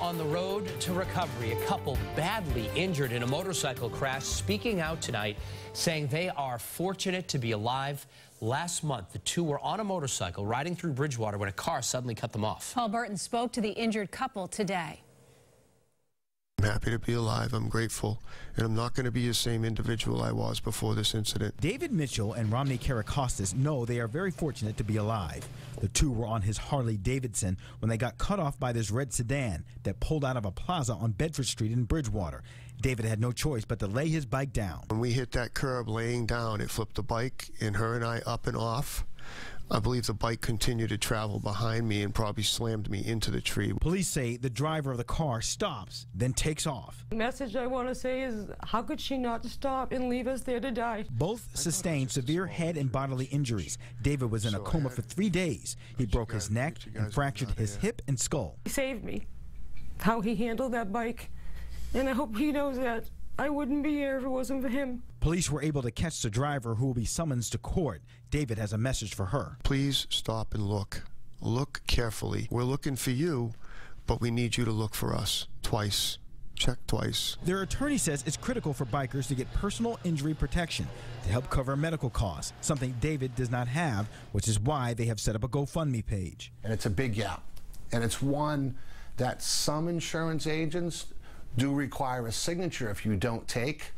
On the road to recovery, a couple badly injured in a motorcycle crash speaking out tonight, saying they are fortunate to be alive. Last month, the two were on a motorcycle riding through Bridgewater when a car suddenly cut them off. Paul Burton spoke to the injured couple today. I'm happy to be alive. I'm grateful. And I'm not going to be the same individual I was before this incident. David Mitchell and Romy Karakostas know they are very fortunate to be alive. The two were on his Harley-Davidson when they got cut off by this red sedan that pulled out of a plaza on Bedford Street in Bridgewater. David had no choice but to lay his bike down. When we hit that curb laying down, it flipped the bike and her and I up and off. I believe the bike continued to travel behind me and probably slammed me into the tree. Police say the driver of the car stops, then takes off. The message I want to say is how could she not stop and leave us there to die? Both sustained severe head and bodily injuries. David was in a coma for three days. He broke his neck and fractured his hip and skull. He saved me. How he handled that bike. And I hope he knows that. I wouldn't be here if it wasn't for him. Police were able to catch the driver who will be summoned to court. David has a message for her. Please stop and look. Look carefully. We're looking for you, but we need you to look for us twice. Check twice. Their attorney says it's critical for bikers to get personal injury protection to help cover medical costs, something David does not have, which is why they have set up a GoFundMe page. And it's a big gap. And it's one that some insurance agents do require a signature if you don't take,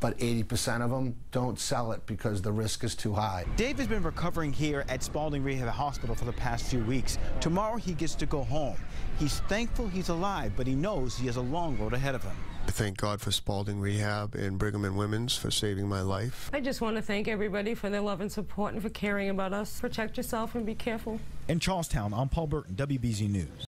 but 80% of them don't sell it because the risk is too high. Dave has been recovering here at Spaulding Rehab Hospital for the past few weeks. Tomorrow he gets to go home. He's thankful he's alive, but he knows he has a long road ahead of him. I thank God for Spaulding Rehab and Brigham and Women's for saving my life. I just want to thank everybody for their love and support and for caring about us. Protect yourself and be careful. In Charlestown, I'm Paul Burton, WBZ News.